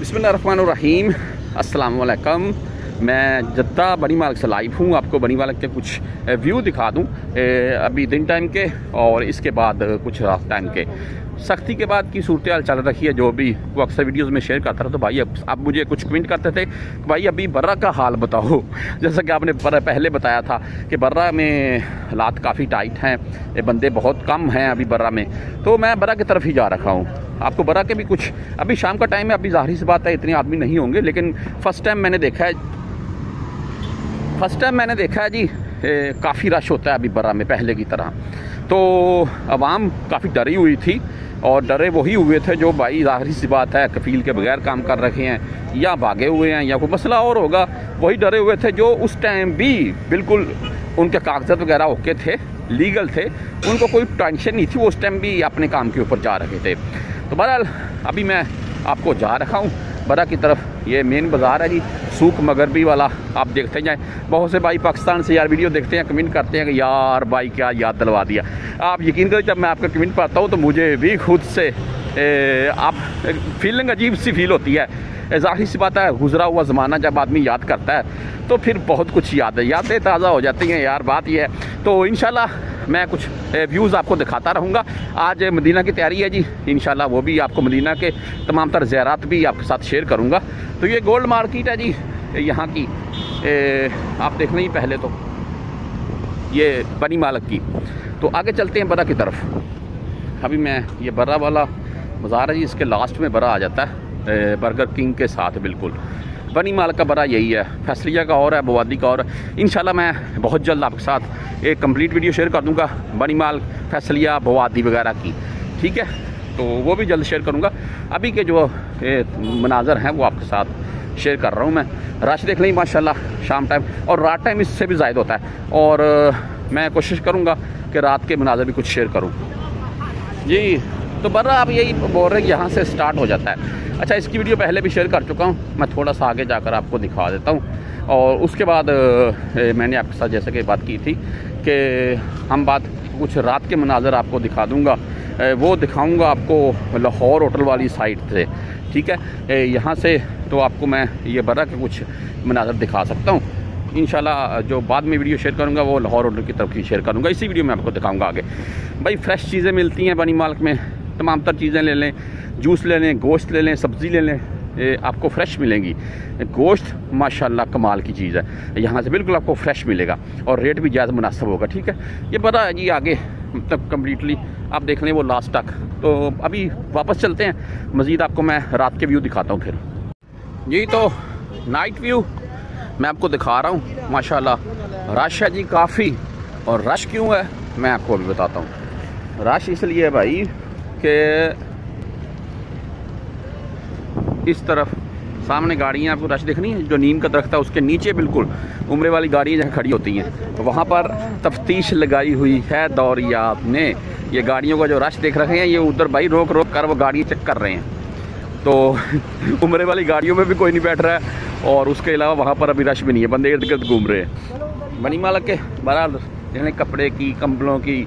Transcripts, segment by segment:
बसमीम असलकम मैं जद्दा बनी मालक से लाइव हूँ। आपको बनी मालक के कुछ व्यू दिखा दूँ। अभी दिन टाइम के और इसके बाद कुछ रात टाइम के। सख्ती के बाद की सूरत हाल चल रही है, जो भी वो अक्सर वीडियोज़ में शेयर करता रहा तो भाई, अब आप मुझे कुछ कमेंट करते थे। भाई, अभी बर्रा का हाल बताओ। जैसा कि आपने पहले बताया था कि बर्रा में हालात काफ़ी टाइट हैं। बंदे बहुत कम हैं अभी बर्रा में। तो मैं बर्रा की तरफ़ ही जा रखा हूँ। आपको बर्रा के भी कुछ। अभी शाम का टाइम है, अभी ज़ाहिर सी बात है, इतने आदमी नहीं होंगे, लेकिन फ़र्स्ट टाइम मैंने देखा है। फ़र्स्ट टाइम मैंने देखा है जी काफ़ी रश होता है अभी बर्रा में, पहले की तरह। तो आवाम काफ़ी डरी हुई थी, और डरे वही हुए थे जो भाई ज़ाहरी सी बात है, कफील के बगैर काम कर रखे हैं, या भागे हुए हैं, या कोई मसला और होगा, वही डरे हुए थे जो उस टाइम भी बिल्कुल उनके कागजात वगैरह ओके थे लीगल थे, उनको कोई टेंशन नहीं थी, वो उस टाइम भी अपने काम के ऊपर जा रहे थे। तो बहरहाल अभी मैं आपको जा रखा हूँ। बरा की तरफ़ ये मेन बाज़ार है जी सूख मगरबी वाला। आप देखते जाएँ बहुत से भाई पाकिस्तान से यार वीडियो देखते हैं कमेंट करते हैं कि यार भाई क्या याद दिलवा दिया। आप यकीन करें जब मैं आपका कमेंट पढ़ता हूँ तो मुझे भी खुद से ए, आप फीलिंग अजीब सी फील होती है। ज़ाहिर सी बात है गुजरा हुआ ज़माना जब आदमी याद करता है तो फिर बहुत कुछ याद है यादें ताज़ा हो जाती हैं यार बात यह है। तो इन मैं कुछ व्यूज़ आपको दिखाता रहूँगा। आज मदीना की तैयारी है जी। इन वो भी आपको मदीना के तमाम तर ज़्यारात भी आपके साथ शेयर करूँगा। तो ये गोल्ड मार्केट है जी यहाँ की। ए, आप देख लें पहले तो ये बनी मालक की। तो आगे चलते हैं बरा की तरफ़। अभी मैं ये बर्रा वाला बाज़ार है जी इसके लास्ट में बरा आ जाता है बर्गर किंग के साथ बिल्कुल। बनी माल का बड़ा यही है। फैसलिया का और है, बवादी का और। इन मैं बहुत जल्द आपके साथ एक कंप्लीट वीडियो शेयर कर दूँगा बनी माल फैसलिया, बवादी वगैरह की। ठीक है? तो वो भी जल्द शेयर करूँगा। अभी के जो मनाजर हैं, वो आपके साथ शेयर कर रहा हूँ मैं। रश देख लें, माशाल्लाह, शाम टाइम और रात टाइम इससे भी ज़ायद होता है। और मैं कोशिश करूँगा कि रात के मनाजर भी कुछ शेयर करूँ। जी तो बर्रा आप यही बोल रहे हैं यहाँ से स्टार्ट हो जाता है। अच्छा इसकी वीडियो पहले भी शेयर कर चुका हूँ। मैं थोड़ा सा आगे जाकर आपको दिखा देता हूँ। और उसके बाद मैंने आपके साथ जैसे कि बात की थी कि हम बात कुछ रात के मनाजर आपको दिखा दूँगा। वो दिखाऊँगा आपको लाहौर होटल वाली साइड से। ठीक है? यहाँ से तो आपको मैं ये बर्रा के कुछ मनाजर दिखा सकता हूँ। इन जो बाद में वीडियो शेयर करूँगा, वो लाहौर होटल की तरफ़ ही शेयर करूँगा। इसी वीडियो में आपको दिखाऊँगा आगे। भाई, फ्रेश चीज़ें मिलती हैं बनी माल्क में। तमाम तर चीज़ें ले लें। जूस ले लें, गोश्त ले लें, सब्ज़ी ले लें, ये आपको फ्रेश मिलेंगी। गोश्त, माशाल्लाह, कमाल की चीज़ है। यहाँ से बिल्कुल आपको फ्रेश मिलेगा और रेट भी ज़्यादा मुनासब होगा, ठीक है? ये पता है जी, आगे मतलब कम्प्लीटली आप देख लें वो लास्ट तक। तो अभी वापस चलते हैं। मज़ीद आपको मैं रात के व्यू दिखाता हूँ फिर। जी तो नाइट व्यू मैं आपको दिखा रहा हूँ। माशाल्लाह, रश है जी काफ़ी। और रश क्यों है? मैं आपको अभी बताता हूँ। रश इसलिए भाई कि इस तरफ़। सामने गाड़ियाँ आपको रश देखनी है, जो नीम का दरख्त है उसके नीचे बिल्कुल उम्र वाली गाड़ियाँ जहाँ खड़ी होती हैं। वहाँ पर तफ्तीश लगाई हुई है दौरियात ने ये गाड़ियों का जो रश देख रहे हैं, ये उधर भाई रोक रोक कर वो गाड़ियाँ चेक कर रहे हैं। तो उम्र वाली गाड़ियों में भी कोई नहीं बैठ रहा है, और उसके अलावा वहाँ पर अभी रश भी नहीं है। बंदे इर्द गिर्द घूम रहे हैं। बनी मालक के बहरहाल कपड़े की, कंबलों की,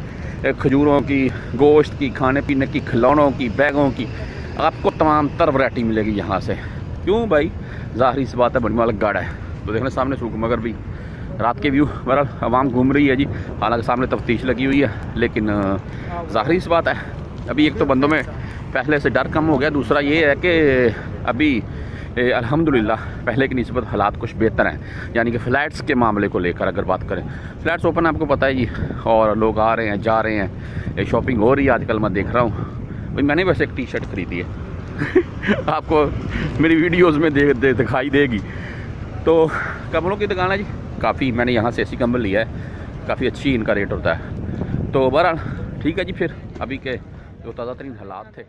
खजूरों की, गोश्त की खाने पीने की, खिलौनों की, बैगों की आपको तमाम तर वरायटी मिलेगी यहाँ से। क्यों भाई? ज़ाहरी सी बात है, बड़ी मालक गाड़ा है। तो देखने सामने सूख मगर भी। रात के व्यू बहरहाल, आवाम घूम रही है जी। हालाँकि सामने तफ्तीश लगी हुई है, लेकिन ज़ाहरी सी बात है, अभी एक तो बंदों में पहले से डर कम हो गया। दूसरा ये है कि अभी अल्हम्दुलिल्लाह, पहले की नस्बत हालात कुछ बेहतर हैं। यानी कि फ़्लैट्स के मामले को लेकर अगर बात करें। फ़्लैट्स ओपन आपको पता है जी, और लोग आ रहे हैं, जा रहे हैं। शॉपिंग हो रही है, आजकल मैं देख रहा हूँ। भाई मैंने वैसे एक टी शर्ट ख़रीदी है। आपको मेरी वीडियोज़ में दे, दे दिखाई देगी। तो कमलों की दुकान है जी। काफ़ी मैंने यहाँ से ऐसी कम्बल लिया है। काफ़ी अच्छी इनका रेट होता है। तो बहरहाल ठीक है जी फिर। अभी के जो ताज़ा तरीन हालात थे